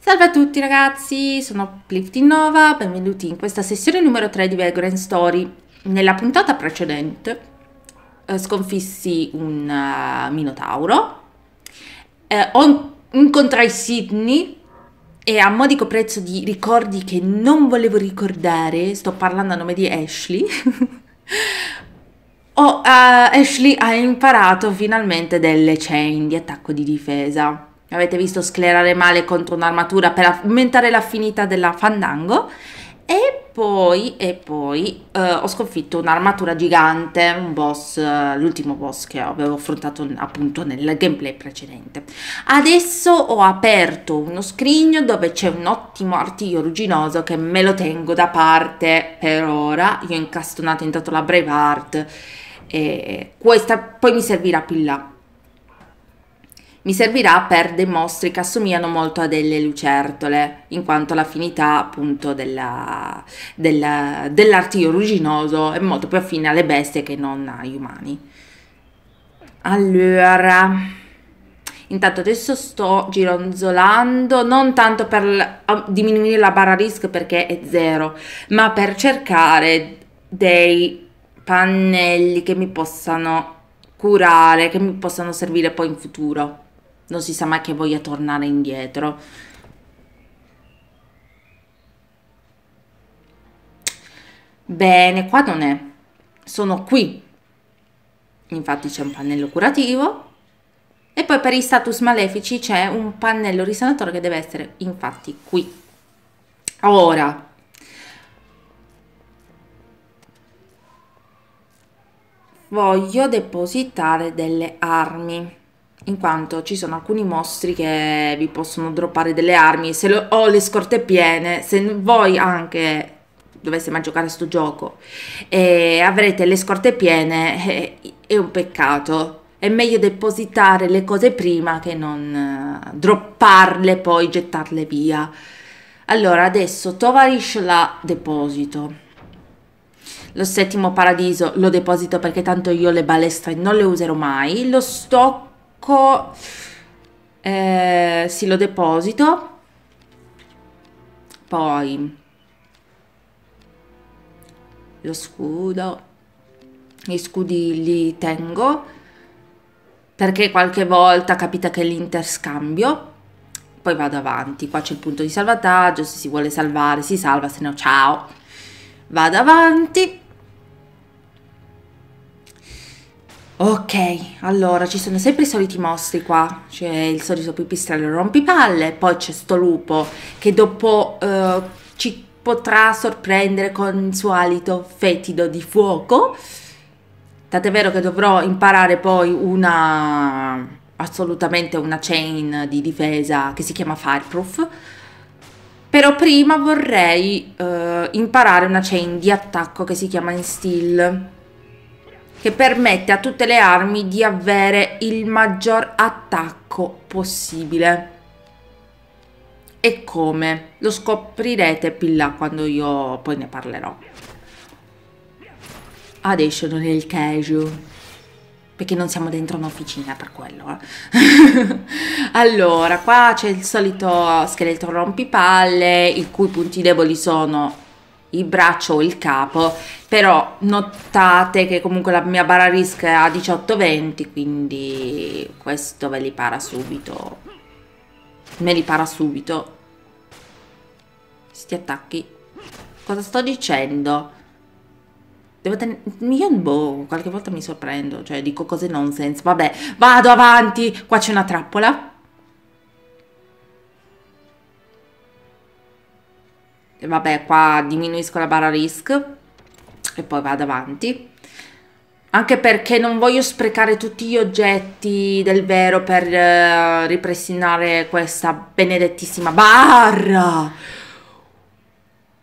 Salve a tutti ragazzi, sono Plifty benvenuti in questa sessione numero 3 di Vagrant Story. Nella puntata precedente eh, sconfissi un uh, minotauro, eh, incontrai Sidney e a modico prezzo di ricordi che non volevo ricordare, sto parlando a nome di Ashley, oh, uh, Ashley ha imparato finalmente delle chain di attacco di difesa avete visto sclerare male contro un'armatura per aumentare l'affinità della Fandango e poi, e poi uh, ho sconfitto un'armatura gigante, un boss, uh, l'ultimo boss che avevo affrontato appunto nel gameplay precedente. Adesso ho aperto uno scrigno dove c'è un ottimo artiglio rugginoso che me lo tengo da parte per ora. Io ho incastonato intanto la Brave Heart e questa poi mi servirà più là mi servirà per dei mostri che assomigliano molto a delle lucertole, in quanto l'affinità appunto della, della, dell'artiglio rugginoso è molto più affine alle bestie che non agli umani. Allora, intanto adesso sto gironzolando, non tanto per diminuire la barra risk perché è zero, ma per cercare dei pannelli che mi possano curare, che mi possano servire poi in futuro non si sa mai che voglia tornare indietro. Bene, qua non è. Sono qui. Infatti c'è un pannello curativo. E poi per i status malefici c'è un pannello risanatore che deve essere infatti qui. Ora, voglio depositare delle armi in quanto ci sono alcuni mostri che vi possono droppare delle armi, se lo, ho le scorte piene, se voi anche doveste mai giocare a sto gioco e avrete le scorte piene, è, eh, è un peccato. È meglio depositare le cose prima che non uh, dropparle poi gettarle via. Allora, adesso Tovarish la deposito. Lo settimo paradiso lo deposito perché tanto io le balestre non le userò mai. Lo stock blocco eh, sì lo deposito. Poi lo scudo gli scudi li tengo perché qualche volta capita che l'interscambio poi vado avanti. Qua c'è il punto di salvataggio se si vuole salvare si salva se no ciao. Vado avanti Ok, allora ci sono sempre i soliti mostri qua, c'è il solito pipistrello rompipalle, poi c'è sto lupo che dopo uh, ci potrà sorprendere con il suo alito fetido di fuoco. Tant'è vero che dovrò imparare poi una assolutamente una chain di difesa che si chiama Fireproof. Però prima vorrei uh, imparare una chain di attacco che si chiama Instill che permette a tutte le armi di avere il maggior attacco possibile. E come? Lo scoprirete più là quando io poi ne parlerò. Adesso non è il casual perché non siamo dentro un'officina per quello. Eh. allora, qua c'è il solito scheletro rompipalle, i cui punti deboli sono il braccio o il capo però notate che comunque la mia barra risk è a 18-20 quindi questo ve li para subito me li para subito sti attacchi cosa sto dicendo Devo ten- io boh, qualche volta mi sorprendo, cioè dico cose nonsense. Vabbè, vado avanti. Qua c'è una trappola. Vabbè qua diminuisco la barra risk e poi vado avanti. Anche perché non voglio sprecare tutti gli oggetti del vero per uh, ripristinare questa benedettissima barra.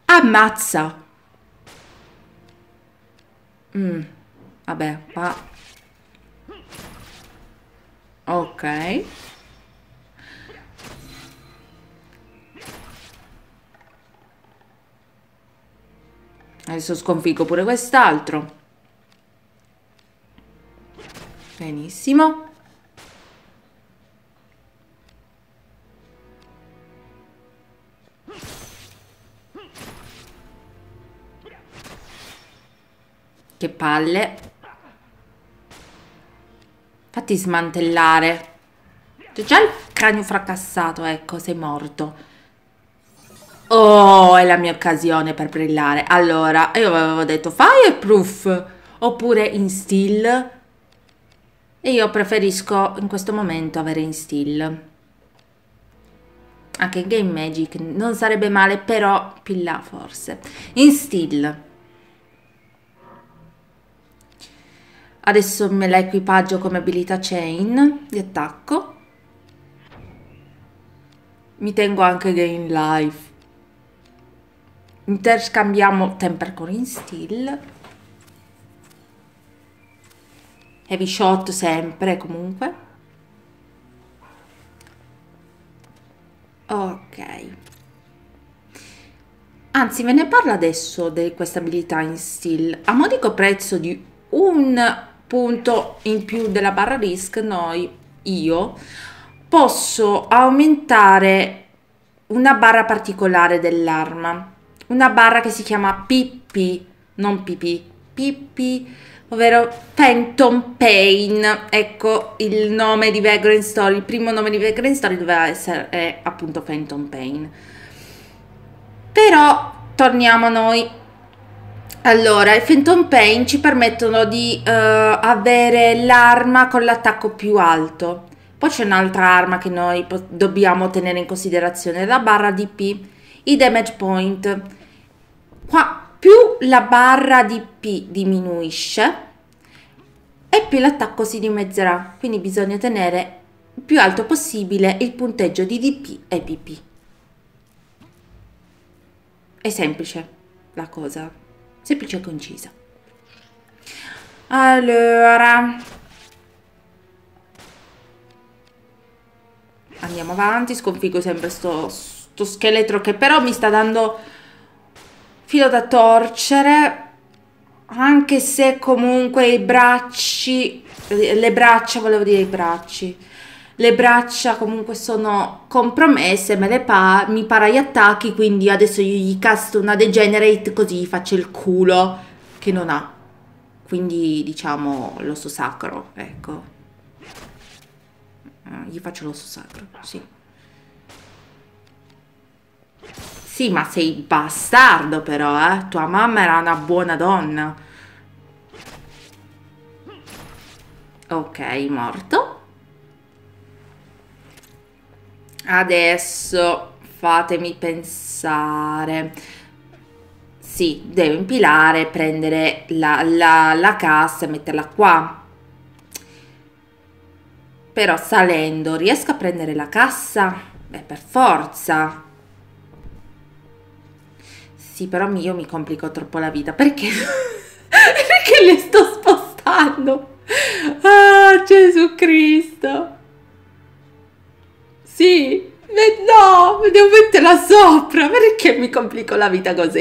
Ammazza. Mm, vabbè qua. Ok Adesso sconfigo pure quest'altro. Benissimo. Che palle. Fatti smantellare. C'è già il cranio fracassato, ecco, sei morto. Oh, è la mia occasione per brillare. Allora, io avevo detto fireproof oppure in still. E io preferisco in questo momento avere in still. Anche in Game Magic non sarebbe male, però più forse. In still. Adesso me la equipaggio come abilità chain di attacco. Mi tengo anche Gain Life. Interscambiamo Temper con Instill. Heavy Shot sempre comunque. Ok. Anzi, ve ne parlo adesso di questa abilità in Still. A modico prezzo di un punto in più della barra risk, noi, io, posso aumentare una barra particolare dell'arma, una barra che si chiama PP, non PP, PP, ovvero Phantom Pain, ecco il nome di Vagrant Story, il primo nome di Vagrant Story doveva essere è appunto Phantom Pain. Però torniamo a noi. Allora, i Phantom Pain ci permettono di uh, avere l'arma con l'attacco più alto. Poi c'è un'altra arma che noi dobbiamo tenere in considerazione, la barra DP, i damage point. Qua più la barra DP diminuisce e più l'attacco si dimezzerà, quindi bisogna tenere più alto possibile il punteggio di DP e PP. È semplice la cosa, semplice e concisa. Allora, andiamo avanti, sconfiggo sempre sto, sto scheletro che però mi sta dando filo da torcere, anche se comunque i bracci, le braccia, volevo dire i bracci, le braccia comunque sono compromesse, me le pa mi para gli attacchi, quindi adesso io gli casto una degenerate così faccio il culo che non ha. Quindi diciamo l'osso sacro, ecco. Uh, gli faccio l'osso sacro, sì. Sì, ma sei bastardo però, eh. Tua mamma era una buona donna. Ok, morto. Adesso fatemi pensare. Sì, devo impilare, prendere la, la, la cassa e metterla qua però salendo riesco a prendere la cassa? Beh, per forza. Sì, però io mi complico troppo la vita. Perché? Perché le sto spostando? Ah, Gesù Cristo. Sì. No, devo metterla sopra. Perché mi complico la vita così?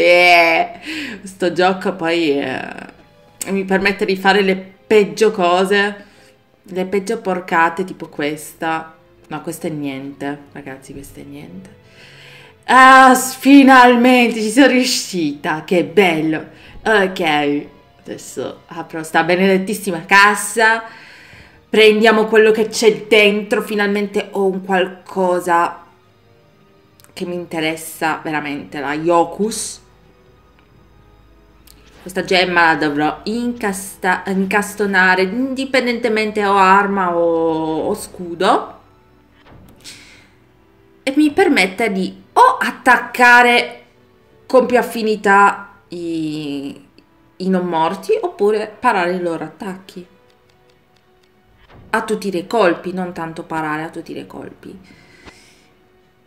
Sto gioco poi eh, mi permette di fare le peggio cose le peggio porcate tipo questa. No, questa è niente, ragazzi, questa è niente. Ah, finalmente ci sono riuscita, che bello. Ok, adesso apro sta benedettissima cassa. Prendiamo quello che c'è dentro, finalmente ho un qualcosa che mi interessa veramente, la Yokus. Questa gemma la dovrò incastonare indipendentemente o arma o, o scudo. E mi permette di o attaccare con più affinità i, i non morti oppure parare i loro attacchi. A tutti i colpi, non tanto parare, a tutti i colpi.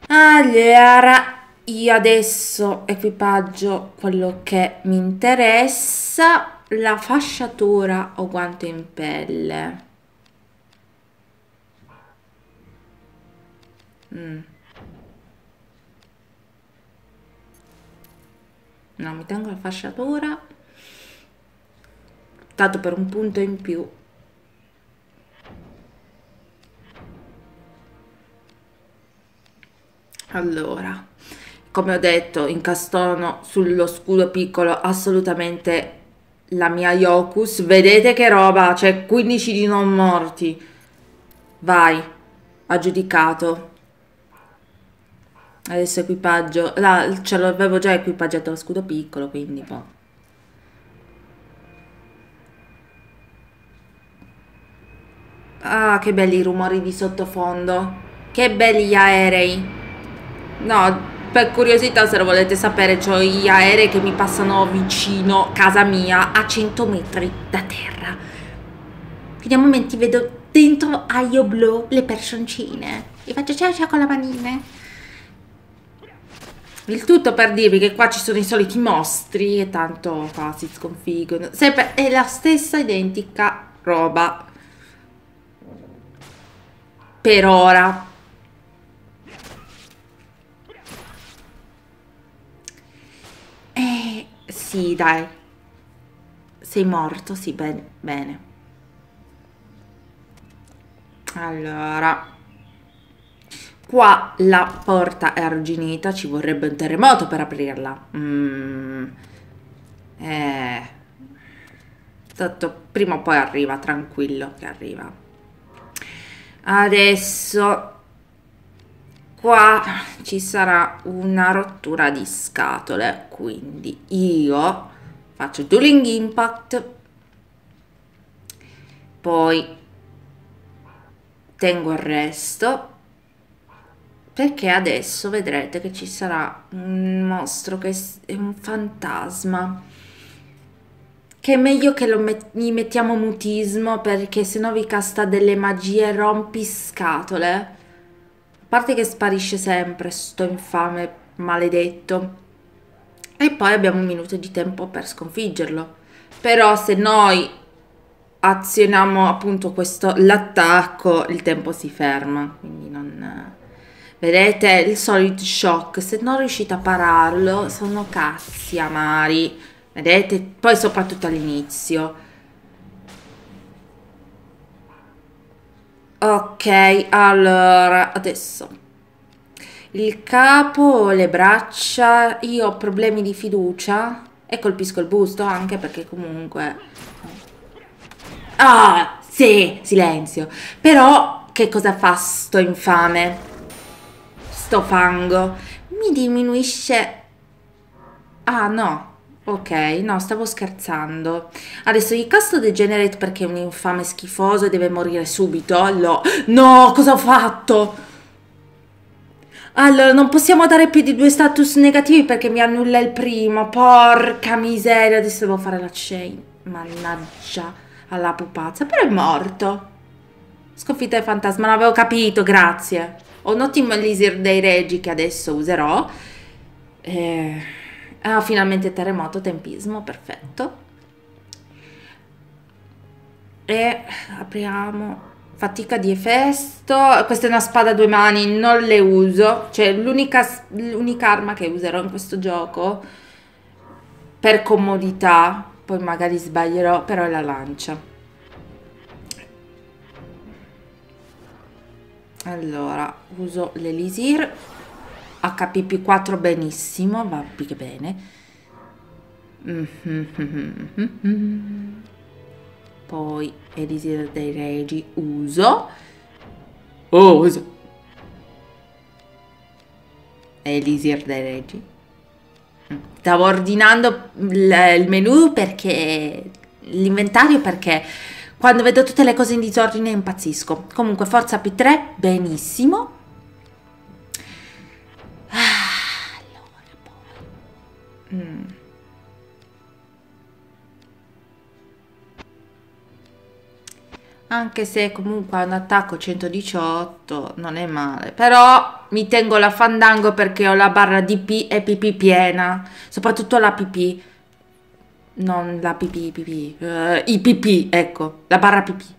Allora, io adesso equipaggio quello che mi interessa, la fasciatura o guanto in pelle. Mm. No, mi tengo la fasciatura, dato per un punto in più. Allora, come ho detto, incastono sullo scudo piccolo assolutamente la mia Yokus. Vedete che roba, c'è 15 di non morti. Vai, aggiudicato. Adesso equipaggio. Là, ce l'avevo già equipaggiato lo scudo piccolo, quindi boh. Ah, che belli i rumori di sottofondo. Che belli gli aerei. No, per curiosità, se lo volete sapere, ho gli aerei che mi passano vicino casa mia a 100 metri da terra. Quindi a momenti vedo dentro aio blu le personcine e faccio ciao ciao con la manina. Il tutto per dirvi che qua ci sono i soliti mostri e tanto qua si sconfiggono. Sempre è la stessa identica roba. Per ora. Eh, sì, dai. Sei morto? Sì, ben, bene. Allora. Qua la porta è arginita, ci vorrebbe un terremoto per aprirla. Mm. Eh. Tanto prima o poi arriva, tranquillo che arriva. Adesso qua ci sarà una rottura di scatole, quindi io faccio Dueling Impact, poi tengo il resto perché adesso vedrete che ci sarà un mostro che è un fantasma. Che è meglio che lo met gli mettiamo mutismo perché sennò vi casta delle magie rompiscatole a parte che sparisce sempre sto infame maledetto. E poi abbiamo un minuto di tempo per sconfiggerlo. Però se noi azioniamo appunto questo l'attacco il tempo si ferma quindi non Vedete il solid shock, se non riuscite a pararlo sono cazzi amari, vedete? Poi soprattutto all'inizio. Ok, allora, adesso. Il capo, le braccia, io ho problemi di fiducia e colpisco il busto anche perché comunque... Ah, sì, silenzio. Però che cosa fa sto infame? Sto fango mi diminuisce... Ah no, ok, no, stavo scherzando. Adesso gli casto Degenerate perché è un infame schifoso e deve morire subito. Allora, no, cosa ho fatto? Allora, non possiamo dare più di due status negativi perché mi annulla il primo. Porca miseria, adesso devo fare la chain. Mannaggia alla pupazza, però è morto. Sconfitta il fantasma, non avevo capito, grazie ho un ottimo elisir dei regi che adesso userò. Eh, ah, finalmente terremoto, tempismo, perfetto. E apriamo fatica di Efesto. Questa è una spada a due mani, non le uso. Cioè, l'unica, l'unica arma che userò in questo gioco per comodità, poi magari sbaglierò, però è la lancia. Allora uso l'elisir HP più 4 benissimo va che bene. Poi elisir dei regi uso. Oh uso. Elisir dei regi. Stavo ordinando il menu perché l'inventario perché quando vedo tutte le cose in disordine impazzisco. Comunque, forza P3, benissimo. Ah, allora, poi. Mm. Anche se comunque un attacco 118 non è male. Però mi tengo la fandango perché ho la barra DP e PP piena. Soprattutto la PP non la pipì, pipì, uh, i pipì, ecco, la barra pipì.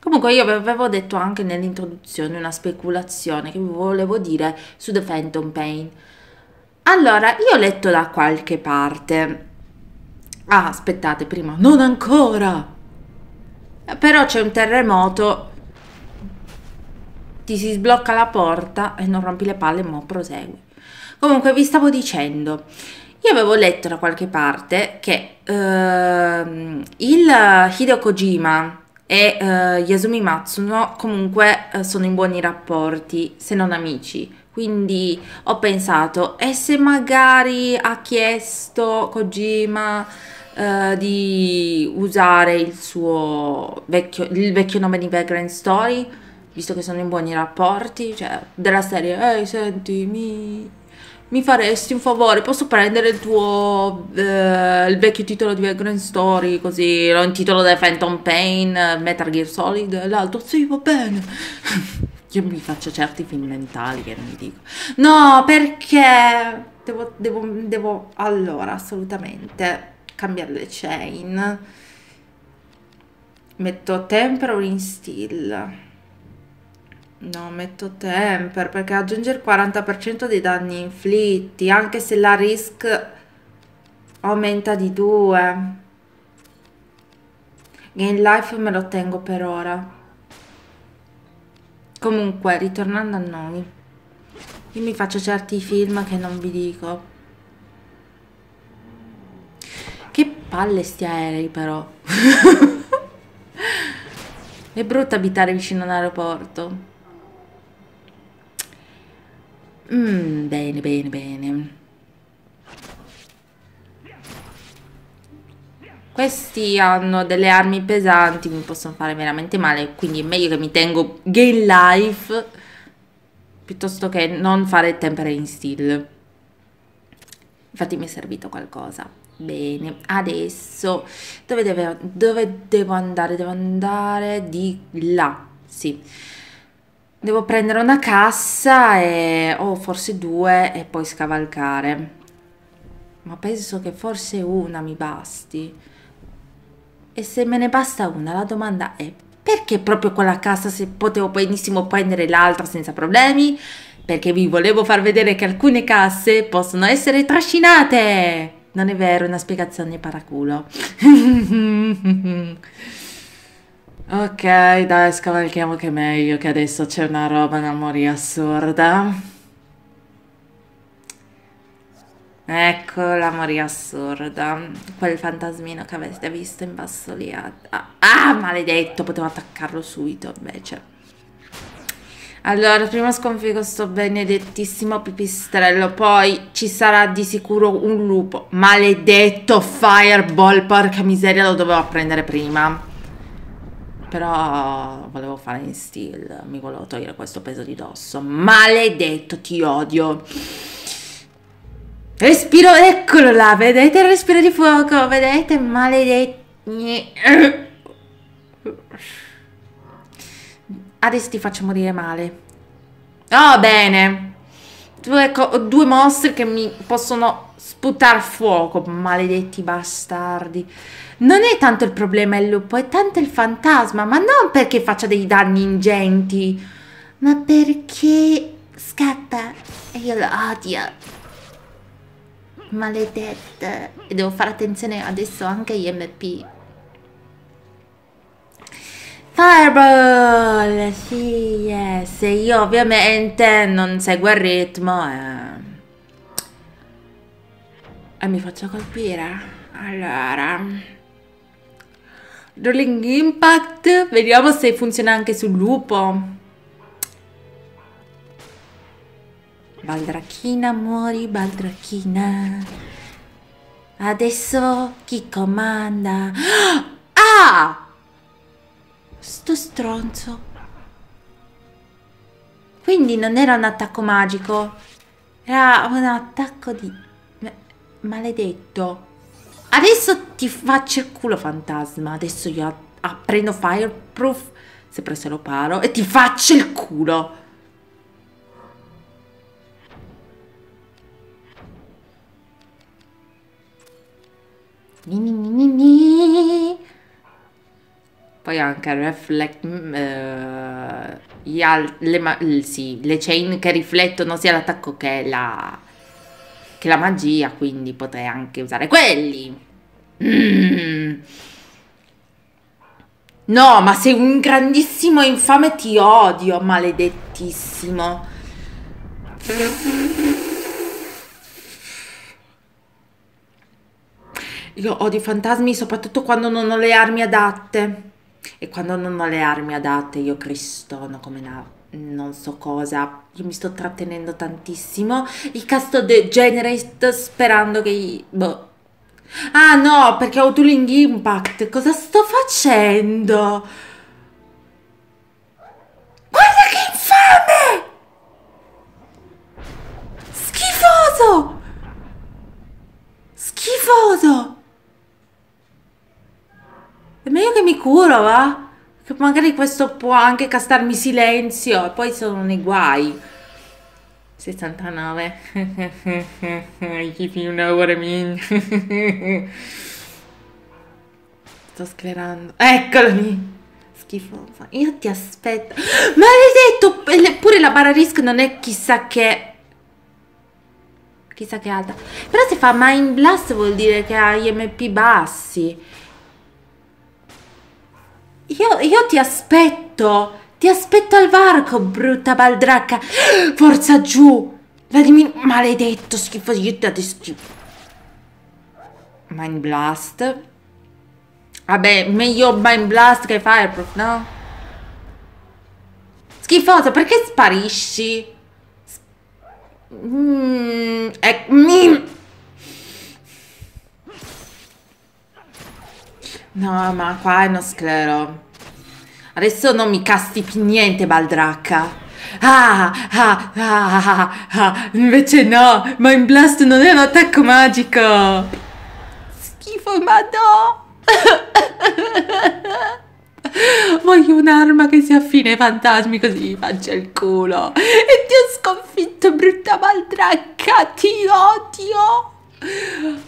Comunque io avevo detto anche nell'introduzione una speculazione che vi volevo dire su The Phantom Pain. Allora, io ho letto da qualche parte. Ah, aspettate, prima. Non ancora! Però c'è un terremoto. Ti si sblocca la porta e non rompi le palle, mo prosegui. Comunque vi stavo dicendo Io avevo letto da qualche parte che uh, il Hideo Kojima e uh, Yasumi Matsuno comunque uh, sono in buoni rapporti, se non amici. Quindi ho pensato, e se magari ha chiesto Kojima uh, di usare il suo vecchio, il vecchio nome di Vagrant Story, visto che sono in buoni rapporti, cioè della serie, ehi senti, mi, faresti un favore, posso prendere il tuo, eh, il vecchio titolo di Vagrant Story, così lo intitolo The Phantom Pain, Metal Gear Solid, l'altro, sì, va bene. Io mi faccio certi film mentali che non mi dico. No, perché devo, devo, devo allora, assolutamente cambiare le chain. Metto in still. No, metto temper perché aggiunge il 40% dei danni inflitti, anche se la risk aumenta di 2. Gain life me lo tengo per ora. Comunque, ritornando a noi, io mi faccio certi film che non vi dico. Che palle sti aerei però. È brutto abitare vicino all'aeroporto. Mm, bene, bene, bene. Questi hanno delle armi pesanti, mi possono fare veramente male, quindi è meglio che mi tengo gain life piuttosto che non fare tempere in steel. Infatti mi è servito qualcosa. Bene, adesso dove, deve, dove devo andare? Devo andare di là, sì. Devo prendere una cassa e, o oh, forse due e poi scavalcare. Ma penso che forse una mi basti. E se me ne basta una, la domanda è perché proprio quella cassa se potevo benissimo prendere l'altra senza problemi? Perché vi volevo far vedere che alcune casse possono essere trascinate. Non è vero, una spiegazione paraculo. ok, dai, scavalchiamo che è meglio, che adesso c'è una roba, una moria assurda. Ecco la moria assurda. Quel fantasmino che avete visto in basso lì. Ah, ah maledetto, potevo attaccarlo subito invece. Allora, prima sconfigo sto benedettissimo pipistrello, poi ci sarà di sicuro un lupo. Maledetto fireball, porca miseria, lo dovevo prendere prima. Però volevo fare in steel, mi volevo togliere questo peso di dosso. Maledetto, ti odio. Respiro, eccolo là, vedete il respiro di fuoco, vedete, maledetti. Adesso ti faccio morire male. Oh, bene. Due, due mostri che mi possono sputare fuoco, maledetti bastardi. Non è tanto il problema il lupo, è tanto il fantasma, ma non perché faccia dei danni ingenti, ma perché scappa e io lo odio. Maledetta. E devo fare attenzione adesso anche agli MP. Fireball, sì, yes. Io ovviamente non seguo il ritmo e... e mi faccio colpire. Allora... Rolling Impact, vediamo se funziona anche sul lupo. Baldrachina, muori, Baldrachina. Adesso chi comanda? Ah! Sto stronzo. Quindi non era un attacco magico, era un attacco di... maledetto. Adesso ti faccio il culo fantasma, adesso io prendo fireproof, sempre se lo paro, e ti faccio il culo. Ni. Poi anche reflect, uh, le, sì, le chain che riflettono sia l'attacco che la, che la magia, quindi potrei anche usare quelli. Mm. No, ma sei un grandissimo infame, ti odio, maledettissimo. Io odio i fantasmi soprattutto quando non ho le armi adatte. E quando non ho le armi adatte io cristono come una non so cosa. Io mi sto trattenendo tantissimo. Il casto Degenerate sperando che... Boh. Ah no, perché ho Dueling Impact. Cosa sto facendo? Guarda che infame! Schifoso! Schifoso! È meglio che mi curo, va? Magari questo può anche castarmi silenzio e poi sono nei guai. 69. If you know what I mean. Sto sclerando. Eccolomi! Schifosa. Io ti aspetto. Maledetto! Pure la barra risk non è chissà che... Chissà che alta. Però se fa Mind Blast vuol dire che ha IMP bassi. Io, io ti aspetto. Ti aspetto al varco, brutta baldracca. Forza giù. Vladimir, maledetto, schifoso. Io ti schifo. Mind Blast. Vabbè, meglio Mind Blast che Fireproof, no? Schifoso, perché sparisci? Mm, eh, mm. No, ma qua è uno sclero. Adesso non mi casti più niente, Baldracca. Ah, ah, ah, ah, ah, invece no, Mind Blast non è un attacco magico. Schifo, ma no. Voglio un'arma che sia affine ai fantasmi così mi faccia il culo. E ti ho sconfitto, brutta baldracca. Ti odio.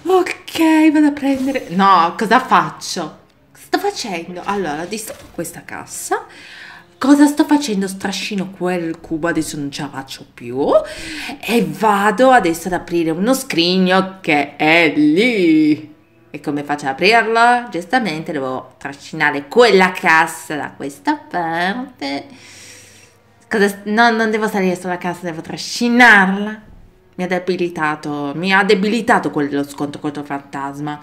Ok, vado a prendere... No, cosa faccio? Sto facendo? Allora, distacco questa cassa. Cosa sto facendo? Strascino quel cubo, adesso non ce la faccio più. E vado adesso ad aprire uno scrigno che è lì. E come faccio ad aprirlo? Giustamente devo trascinare quella cassa da questa parte. Cosa, no, non devo salire sulla cassa, devo trascinarla. Mi ha debilitato, mi ha debilitato quello scontro contro fantasma.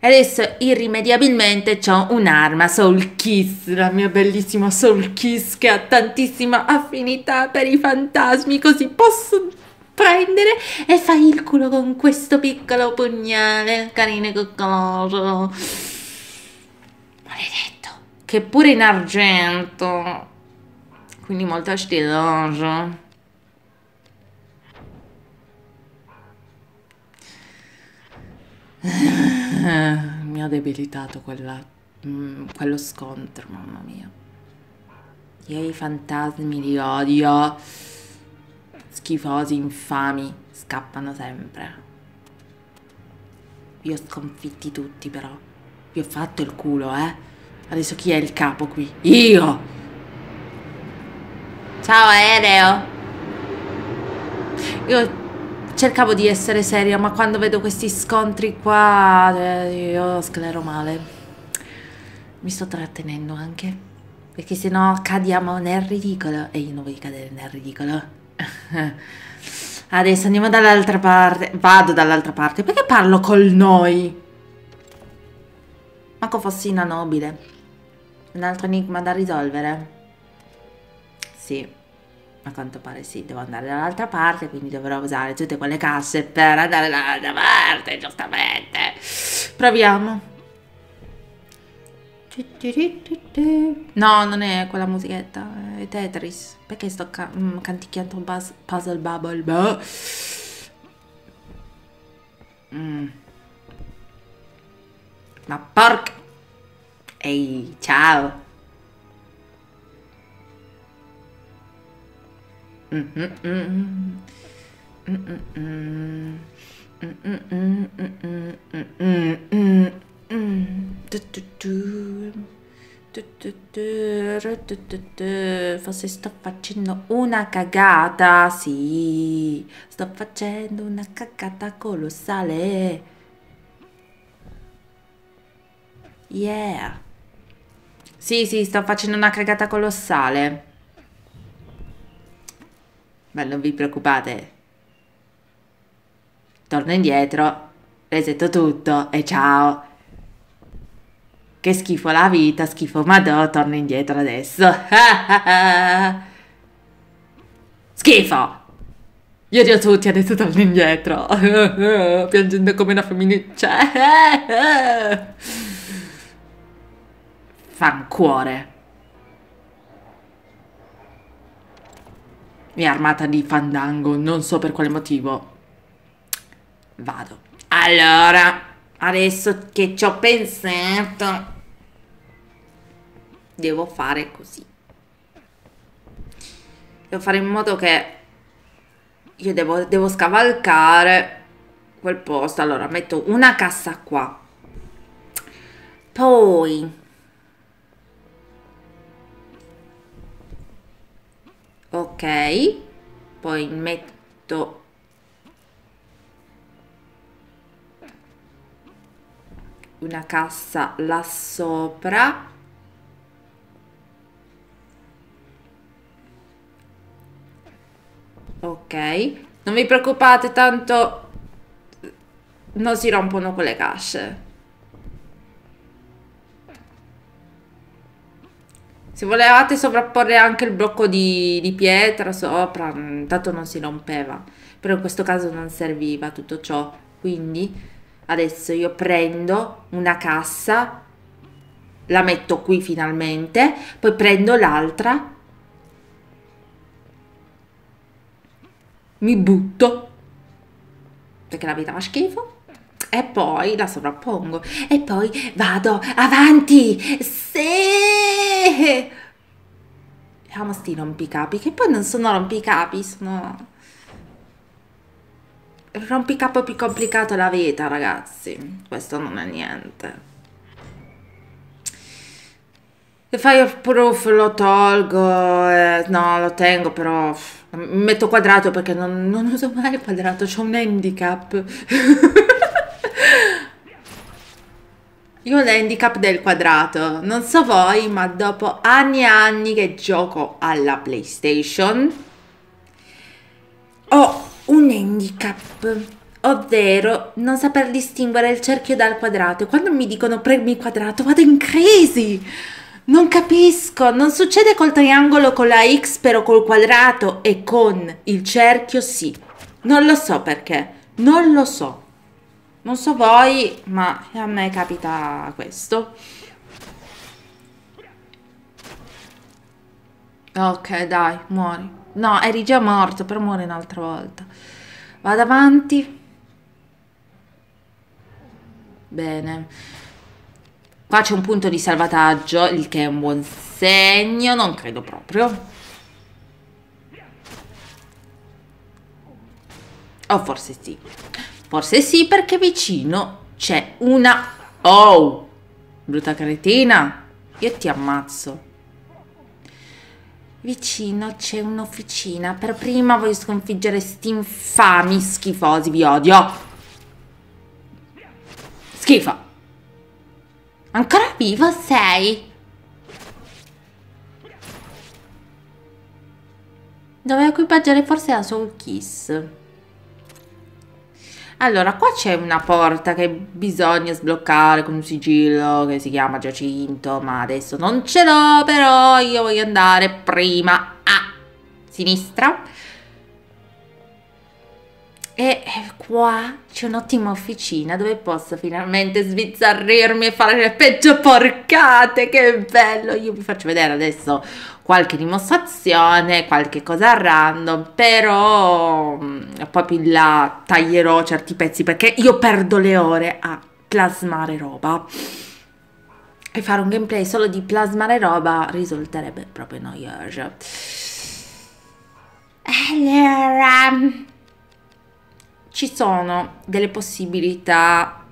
E adesso irrimediabilmente ho un'arma, Soul Kiss, la mia bellissima Soul Kiss che ha tantissima affinità per i fantasmi, così posso prendere e fai il culo con questo piccolo pugnale, carino e coccoloso. Maledetto, che pure in argento, quindi molto stiloso. Mi ha debilitato quella, mm, quello scontro, mamma mia. Io i fantasmi li odio schifosi, infami, scappano sempre. Vi ho sconfitti tutti però. Vi ho fatto il culo, eh. Adesso chi è il capo qui? Io! Ciao aereo! Io cercavo di essere seria, ma quando vedo questi scontri qua, eh, io sclero male. Mi sto trattenendo anche. Perché sennò cadiamo nel ridicolo. E io non voglio cadere nel ridicolo. Adesso andiamo dall'altra parte. Vado dall'altra parte. Perché parlo col noi? Manco fossi una nobile. Un altro enigma da risolvere? Sì. A quanto pare sì, devo andare dall'altra parte, quindi dovrò usare tutte quelle casse per andare dall'altra parte, giustamente. Proviamo. No, non è quella musichetta, è Tetris. Perché sto ca mm, canticchiando un puzzle bubble? Boh. Mm. Ma porca... Ehi, ciao. Forse sto facendo una cagata, sì, sto facendo una cagata colossale. Yeah. Sì, sì, sto facendo una cagata colossale. Ma non vi preoccupate. Torno indietro resetto tutto e ciao. Che schifo la vita, schifo Madò, torno indietro adesso. schifo! Io odio tutti, adesso torno indietro. Piangendo come una femminiccia. Fancuore. È armata di fandango, non so per quale motivo. Vado. Allora, adesso che ci ho pensato, devo fare così. Devo fare in modo che io devo, devo scavalcare quel posto. Allora, metto una cassa qua. Poi... Ok. Poi metto... Una cassa là sopra. Ok. Non vi preoccupate, tanto non si rompono quelle casce. Se volevate sovrapporre anche il blocco di, di pietra sopra, mm, tanto non si rompeva. Però in questo caso non serviva tutto ciò. Quindi adesso io prendo una cassa, la metto qui finalmente, poi prendo l'altra mi butto perché la vita fa schifo e poi la sovrappongo. E poi vado avanti. Sì. Amo sti rompicapi che poi non sono rompicapi sono rompicapo più complicato la vita ragazzi. Questo non è niente. Il fireproof lo tolgo eh, no lo tengo però Metto quadrato perché non, non uso mai il quadrato, ho un handicap. Io ho l'handicap del quadrato. Non so voi, ma dopo anni e anni che gioco alla PlayStation, ho un handicap, ovvero non saper distinguere il cerchio dal quadrato. Quando mi dicono premi quadrato, vado in crisi. Non capisco, non succede col triangolo con la X però col quadrato e con il cerchio sì. Non lo so perché, non lo so. Non so voi, ma a me capita questo. Ok, dai, muori. No, eri già morto, però muore un'altra volta. Vado avanti. Bene. Qua c'è un punto di salvataggio, il che è un buon segno, non credo proprio. O forse sì. Forse sì perché vicino c'è una... Oh! Brutta cretina. Io ti ammazzo. Vicino c'è un'officina. Per prima voglio sconfiggere sti infami schifosi. Vi odio. Schifo. Ancora vivo sei? Dovevo equipaggiare forse la Soul Kiss. Allora, qua c'è una porta che bisogna sbloccare con un sigillo che si chiama Giacinto, ma adesso non ce l'ho, però io voglio andare prima a sinistra e qua c'è un'ottima officina dove posso finalmente sbizzarrirmi e fare le peggio porcate. Che bello! Io vi faccio vedere adesso qualche dimostrazione, qualche cosa random, però mm, poi più in là taglierò certi pezzi perché io perdo le ore a plasmare roba. E fare un gameplay solo di plasmare roba risulterebbe proprio noioso. Allora ci sono delle possibilità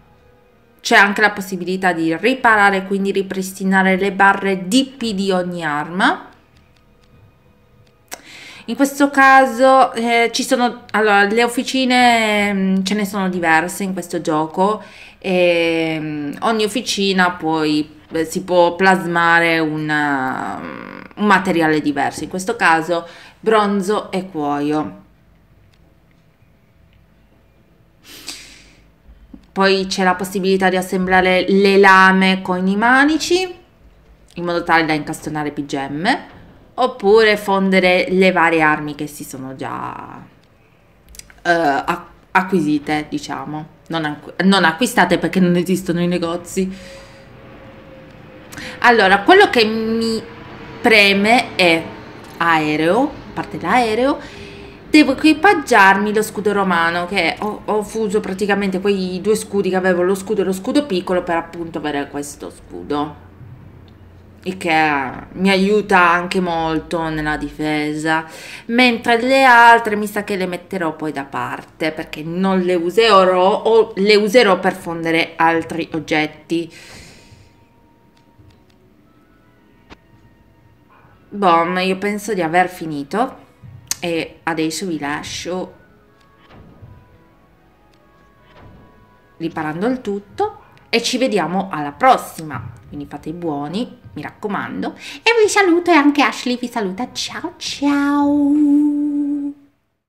c'è anche la possibilità di riparare quindi ripristinare le barre DP di ogni arma. In questo caso eh, ci sono allora le officine mm, ce ne sono diverse in questo gioco e mm, ogni officina poi eh, si può plasmare una, un materiale diverso. In questo caso bronzo e cuoio poi c'è la possibilità di assemblare le lame con i manici in modo tale da incastonare più gemme oppure fondere le varie armi che si sono già uh, acquisite, diciamo, non, acqu- non acquistate perché non esistono i negozi. Allora, quello che mi preme è aereo, parte l'aereo, devo equipaggiarmi lo scudo romano che ho, ho, fuso praticamente quei due scudi che avevo, lo scudo e lo scudo piccolo per appunto avere questo scudo. Il che mi aiuta anche molto nella difesa, mentre le altre mi sa che le metterò poi da parte perché non le userò o le userò per fondere altri oggetti. Bom, io penso di aver finito e adesso vi lascio riparando il tutto e ci vediamo alla prossima. Quindi fate i buoni mi raccomando. E vi saluto e anche Ashley vi saluta. Ciao ciao!